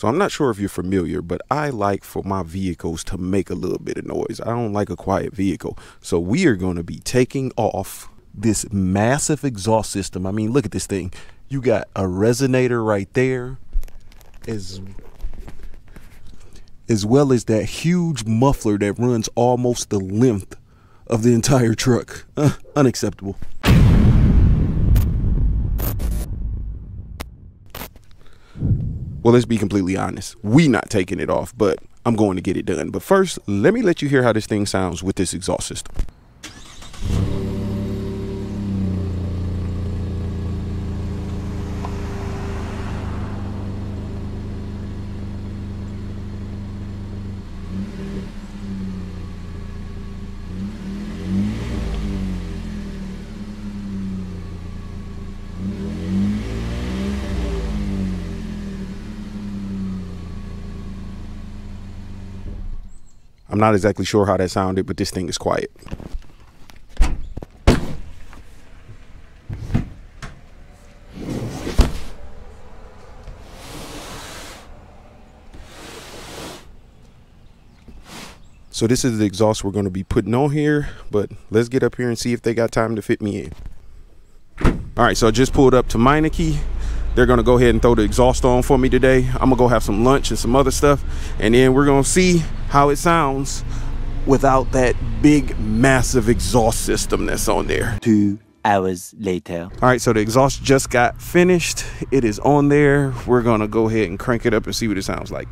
So I'm not sure if you're familiar, but I like for my vehicles to make a little bit of noise. I don't like a quiet vehicle. So we are going to be taking off this massive exhaust system. I mean, look at this thing. You got a resonator right there. As as well as that huge muffler that runs almost the length of the entire truck. Uh, unacceptable. Well, let's be completely honest. We not taking it off, but I'm going to get it done. But first, let me let you hear how this thing sounds with this exhaust system. I'm not exactly sure how that sounded, but this thing is quiet. So this is the exhaust we're going to be putting on here, but let's get up here and see if they got time to fit me in. All right, so I just pulled up to Meineke. They're gonna go ahead and throw the exhaust on for me today. I'm gonna go have some lunch and some other stuff, and then we're gonna see how it sounds without that big, massive exhaust system that's on there. Two hours later. All right, so the exhaust just got finished. It is on there. We're gonna go ahead and crank it up and see what it sounds like.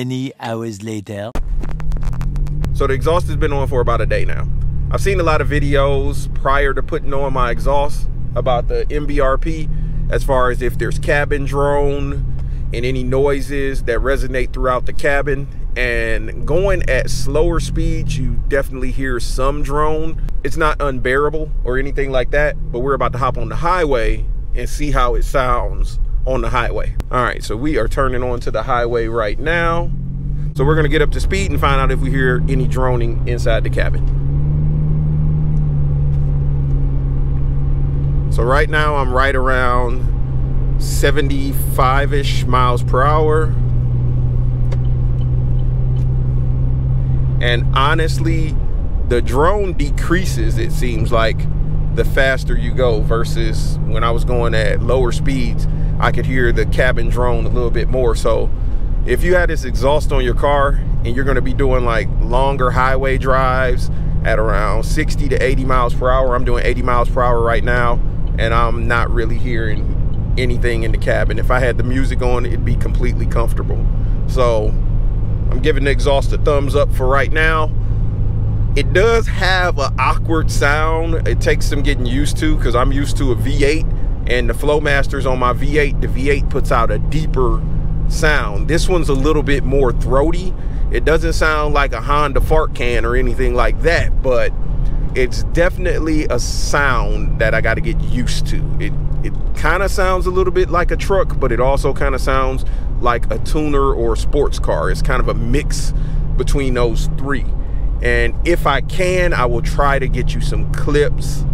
Many hours later. So the exhaust has been on for about a day now. I've seen a lot of videos prior to putting on my exhaust about the MBRP as far as if there's cabin drone and any noises that resonate throughout the cabin. And going at slower speeds, you definitely hear some drone. It's not unbearable or anything like that, but we're about to hop on the highway and see how it sounds on the highway. All right, so we are turning onto the highway right now. So we're gonna get up to speed and find out if we hear any droning inside the cabin. So right now I'm right around 75-ish miles per hour. And honestly, the drone decreases, it seems like, the faster you go versus when I was going at lower speeds, I could hear the cabin drone a little bit more. So if you had this exhaust on your car and you're gonna be doing like longer highway drives at around 60 to 80 miles per hour, I'm doing 80 miles per hour right now, and I'm not really hearing anything in the cabin. If I had the music on, it'd be completely comfortable. So I'm giving the exhaust a thumbs up for right now. It does have an awkward sound. It takes some getting used to because I'm used to a V8 and the Flowmasters on my V8, the V8 puts out a deeper sound. This one's a little bit more throaty. It doesn't sound like a Honda fart can or anything like that, but it's definitely a sound that I got to get used to. It it kind of sounds a little bit like a truck, but it also kind of sounds like a tuner or a sports car. It's kind of a mix between those three. And if I can, I will try to get you some clips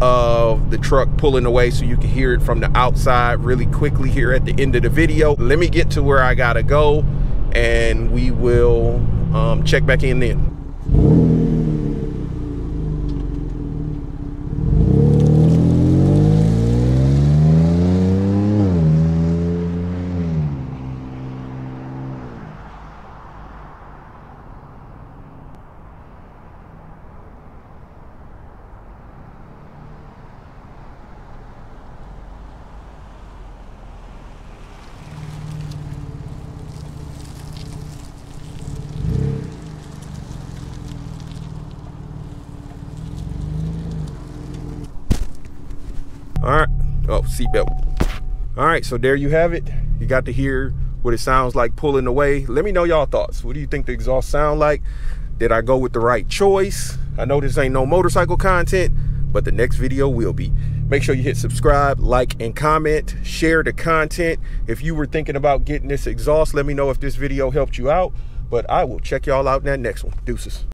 of the truck pulling away so you can hear it from the outside really quickly here at the end of the video. Let me get to where I gotta go and we will um, check back in then. All right. Oh, seatbelt. All right, so there you have it. You got to hear what it sounds like pulling away. Let me know y'all thoughts. What do you think the exhaust sound like? Did I go with the right choice? I know this ain't no motorcycle content, but the next video will be. Make sure you hit subscribe, like, and comment. Share the content. If you were thinking about getting this exhaust, let me know if this video helped you out. But I will check y'all out in that next one. Deuces.